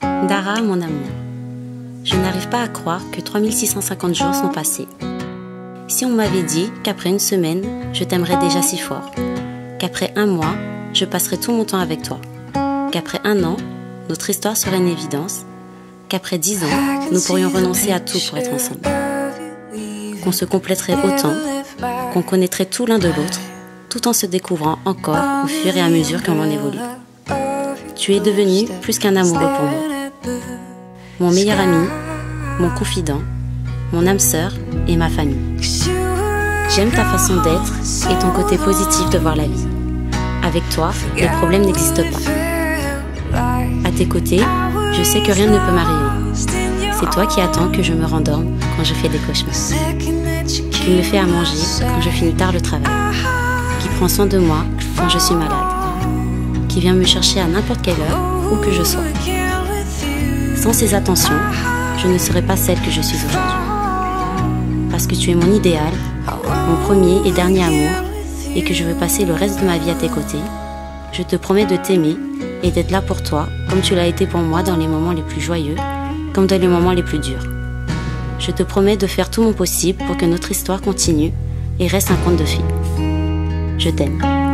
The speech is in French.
Dara, mon amour, je n'arrive pas à croire que 3650 jours sont passés. Si on m'avait dit qu'après une semaine, je t'aimerais déjà si fort, qu'après un mois, je passerais tout mon temps avec toi, qu'après un an, notre histoire serait une évidence, qu'après dix ans, nous pourrions renoncer à tout pour être ensemble, qu'on se compléterait autant, qu'on connaîtrait tout l'un de l'autre, tout en se découvrant encore au fur et à mesure qu'on en évolue. Tu es devenu plus qu'un amoureux pour moi. Mon meilleur ami, mon confident, mon âme sœur et ma famille. J'aime ta façon d'être et ton côté positif de voir la vie. Avec toi, les problèmes n'existent pas. À tes côtés, je sais que rien ne peut m'arriver. C'est toi qui attends que je me rendorme quand je fais des cauchemars. Qui me fait à manger quand je finis tard le travail. Qui prend soin de moi quand je suis malade qui vient me chercher à n'importe quelle heure, où que je sois. Sans ces attentions, je ne serais pas celle que je suis aujourd'hui. Parce que tu es mon idéal, mon premier et dernier amour, et que je veux passer le reste de ma vie à tes côtés, je te promets de t'aimer et d'être là pour toi, comme tu l'as été pour moi dans les moments les plus joyeux, comme dans les moments les plus durs. Je te promets de faire tout mon possible pour que notre histoire continue et reste un conte de fées. Je t'aime.